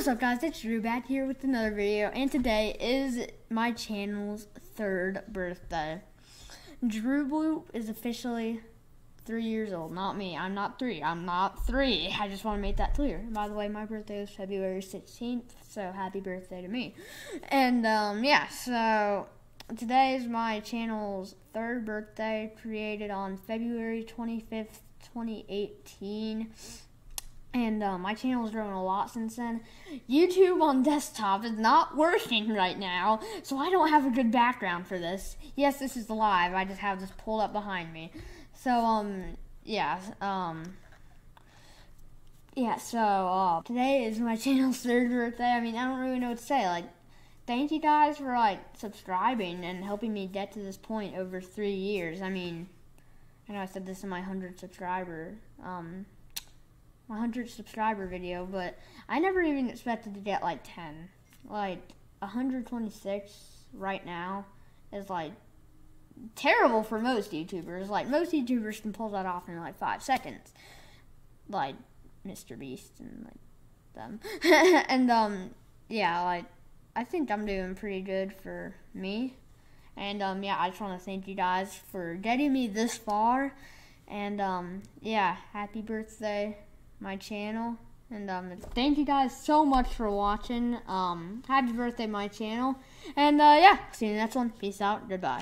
what's up guys, it's Drew back here with another video and today is my channel's third birthday. DrewBloop is officially three years old, not me. I'm not three, I'm not three. I just want to make that clear. By the way, my birthday is February 16th, so happy birthday to me. And um, yeah, so today is my channel's third birthday created on February 25th, 2018 and uh, my channel has grown a lot since then. YouTube on desktop is not working right now, so I don't have a good background for this. Yes, this is live. I just have this pulled up behind me. So um, yeah, um, yeah. So uh, today is my channel's third birthday. I mean, I don't really know what to say. Like, thank you guys for like subscribing and helping me get to this point over three years. I mean, I know I said this in my hundred subscriber um 100 subscriber video, but I never even expected to get like 10. Like 126 right now is like terrible for most YouTubers. Like most YouTubers can pull that off in like 5 seconds. Like Mr. Beast and like them. and um yeah, like I think I'm doing pretty good for me. And um yeah, I just want to thank you guys for getting me this far. And um yeah, happy birthday my channel. And um, thank you guys so much for watching. Um, happy birthday, my channel. And uh, yeah, see you in the next one. Peace out. Goodbye.